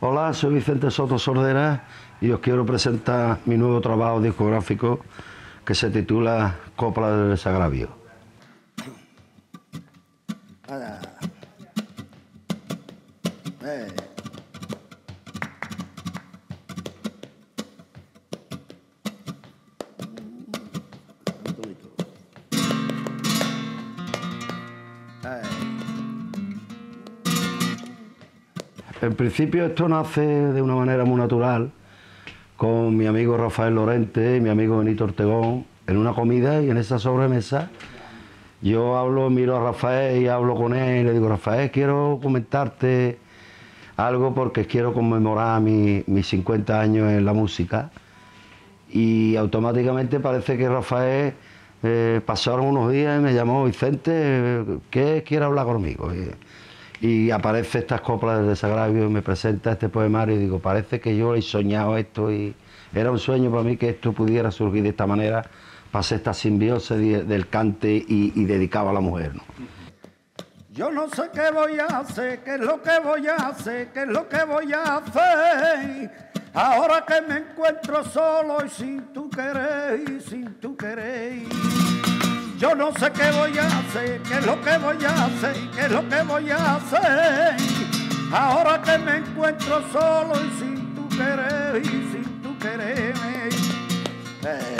Hola, soy Vicente Soto Sordera y os quiero presentar mi nuevo trabajo discográfico que se titula Copla del Desagravio. En principio esto nace de una manera muy natural con mi amigo Rafael Lorente y mi amigo Benito Ortegón en una comida y en esa sobremesa yo hablo, miro a Rafael y hablo con él y le digo, Rafael, quiero comentarte algo porque quiero conmemorar mis 50 años en la música. Y automáticamente parece que Rafael eh, pasaron unos días y me llamó Vicente, ¿qué quiere hablar conmigo? Y aparece estas coplas del desagravio y me presenta este poemario y digo, parece que yo he soñado esto y era un sueño para mí que esto pudiera surgir de esta manera pasé esta simbiosis del cante y, dedicaba a la mujer. Yo no sé qué voy a hacer, qué es lo que voy a hacer, qué es lo que voy a hacer. Ahora que me encuentro solo y sin tu querer, y sin tu querer. Yo no sé qué voy a hacer, qué es lo que voy a hacer, qué es lo que voy a hacer. Ahora que me encuentro solo y sin tu querer, y sin tu querer. Eh.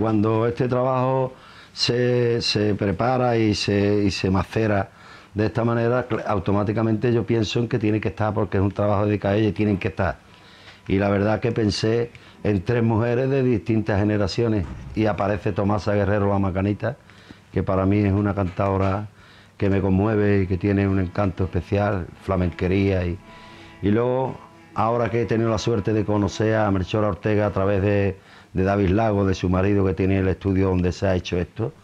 Cuando este trabajo se, prepara y se, se, macera de esta manera, automáticamente yo pienso en que tiene que estar porque es un trabajo dedicado a y tienen que estar. Y la verdad que pensé en tres mujeres de distintas generaciones y aparece Tomasa Guerrero la Macanita, que para mí es una cantadora que me conmueve y que tiene un encanto especial, flamenquería y, y luego ahora que he tenido la suerte de conocer a Melchora Ortega a través de de David Lago, de su marido que tiene el estudio donde se ha hecho esto.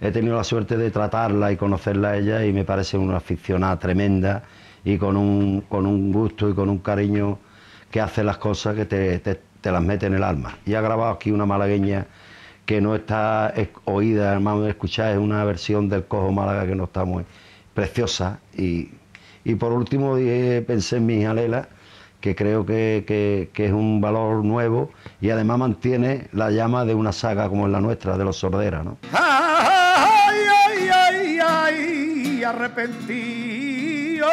He tenido la suerte de tratarla y conocerla a ella y me parece una aficionada tremenda y con un, con un gusto y con un cariño que hace las cosas que te, las mete en el alma. Y ha grabado aquí una malagueña que no está oída, hermano, escuchar, es una versión del Cojo Málaga que no está muy preciosa. Y, y por último pensé en mi alela que creo que, es un valor nuevo y además mantiene la llama de una saga como es la nuestra, de los Sorderas. ¿no? ¡Ay, ay, ay, ay! Arrepentido.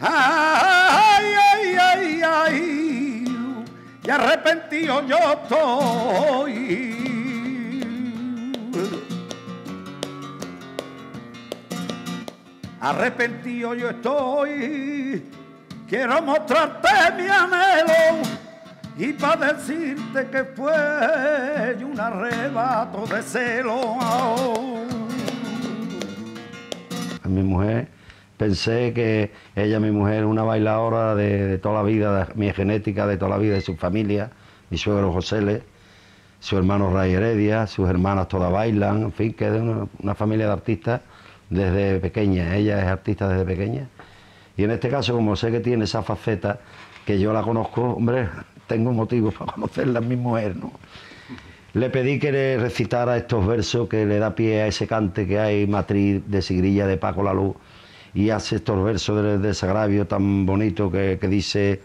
¡Ay, ay, ay, ay! Y arrepentido yo estoy. arrepentido yo estoy. Quiero mostrarte mi anhelo y para decirte que fue un arrebato de celo. A mi mujer pensé que ella, mi mujer, una bailadora de, toda la vida, de mi genética, de toda la vida, de su familia, mi suegro José Le, su hermano Ray Heredia, sus hermanas todas bailan, en fin, que es de una familia de artistas desde pequeña, ella es artista desde pequeña. Y en este caso, como sé que tiene esa faceta, que yo la conozco, hombre, tengo motivos para conocerla, mi mujer, ¿no? Le pedí que le recitara estos versos que le da pie a ese cante que hay, matriz de Sigrilla de Paco La Luz, y hace estos versos del desagravio tan bonito que, que dice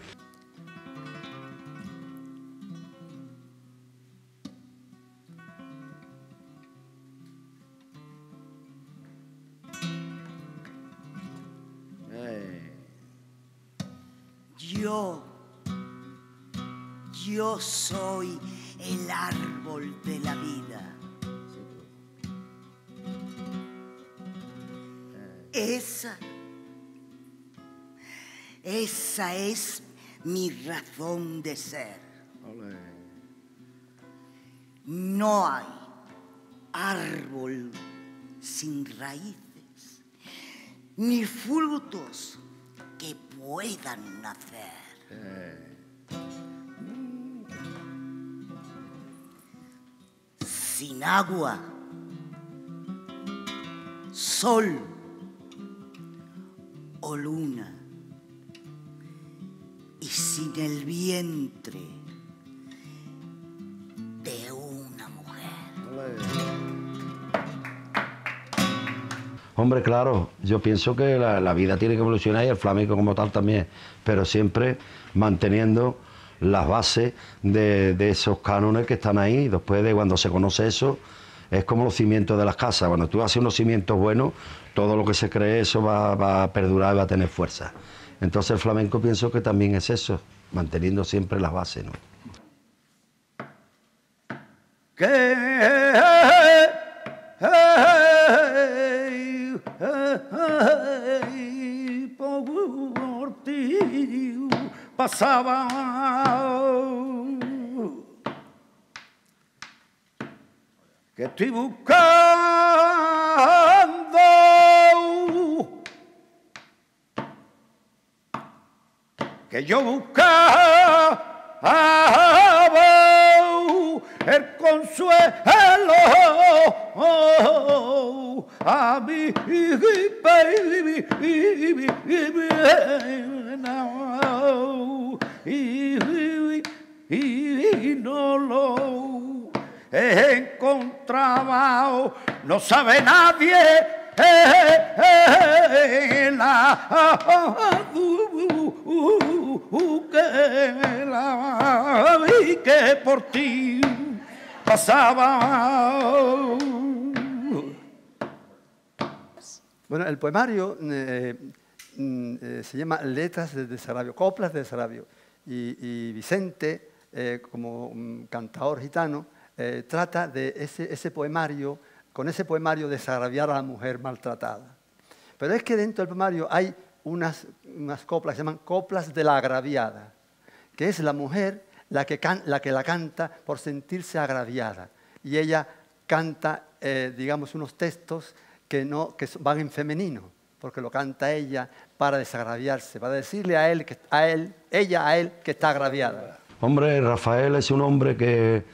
Yo, yo soy el árbol de la vida. Esa, esa es mi razón de ser. No hay árbol sin raíces, ni frutos que puedan nacer. sin agua, sol o luna y sin el vientre de una mujer. Hombre, claro, yo pienso que la, vida tiene que evolucionar y el flamenco como tal también, pero siempre manteniendo las bases de esos cánones que están ahí. Después de cuando se conoce eso, es como los cimientos de las casas. Cuando tú haces unos cimientos buenos, todo lo que se cree eso va, a perdurar y va a tener fuerza. Entonces el flamenco pienso que también es eso, manteniendo siempre las bases, ¿no? pasaba que estoy buscando. Que yo buscaba el consuelo a mi baby y no lo encontraba no sabe nadie la que la vi que por ti pasaba. Bueno, el poemario eh, mm, eh, se llama Letras de Sarabio, Coplas de Sarabio. Y, Vicente, eh, como un cantador gitano, eh, trata de ese, poemario, con ese poemario desarabiar a la mujer maltratada. Pero es que dentro del poemario hay unas, coplas se llaman coplas de la agraviada, que es la mujer la que, la, canta por sentirse agraviada. Y ella canta, eh, digamos, unos textos que, no, que van en femenino, porque lo canta ella para desagraviarse, para decirle a él, a él, ella a él que está agraviada. Hombre, Rafael es un hombre que,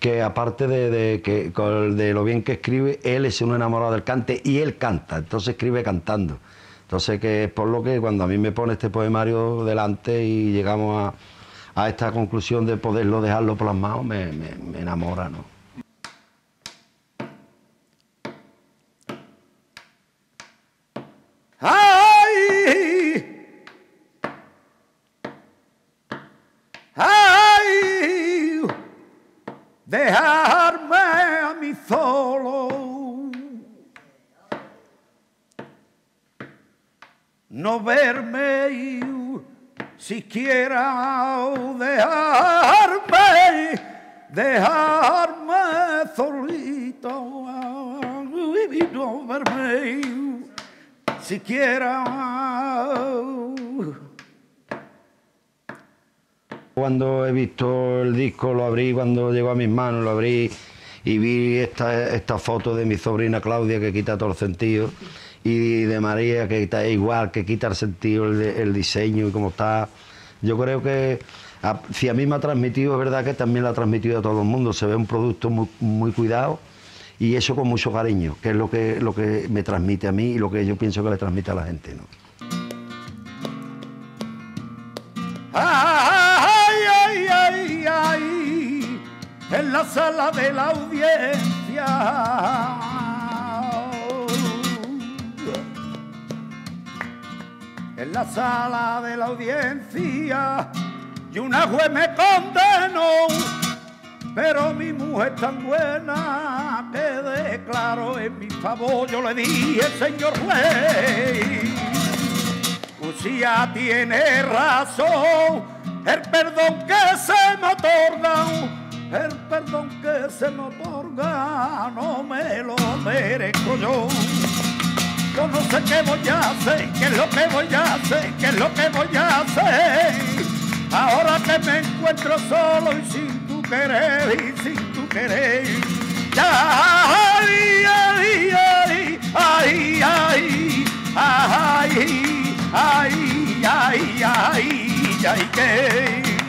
que aparte de, de que, de lo bien que escribe, él es un enamorado del cante y él canta, entonces escribe cantando. Entonces que es por lo que cuando a mí me pone este poemario delante y llegamos a, a esta conclusión de poderlo dejarlo plasmado, me, me- me enamora, ¿no? Dejarme, dejarme solito. Y no verme siquiera. Cuando he visto el disco, lo abrí, cuando llegó a mis manos, lo abrí y vi esta, esta foto de mi sobrina Claudia que quita todo el sentido y de María que está igual, que quita el sentido, el, el diseño y cómo está. Yo creo que si a mí me ha transmitido, es verdad que también lo ha transmitido a todo el mundo. Se ve un producto muy, cuidado y eso con mucho cariño, que es lo que, lo que me transmite a mí y lo que yo pienso que le transmite a la gente. ¿no? Ay, ay, ay, en la sala de la audiencia. En la sala de la audiencia y una juez me condenó, pero mi mujer tan buena que declaró en mi favor. Yo le dije, señor juez, Lucía tiene razón, el perdón que se me otorga, el perdón que se me otorga, no me lo merezco yo. Yo no sé qué voy a hacer, qué es lo que voy a hacer, qué es lo que voy a hacer. Ahora que me encuentro solo y sin tu querer, y sin tu querer. Ya, ay, ay, ay, ay, ay, ay, ay, ay, ay, ay, ay, que...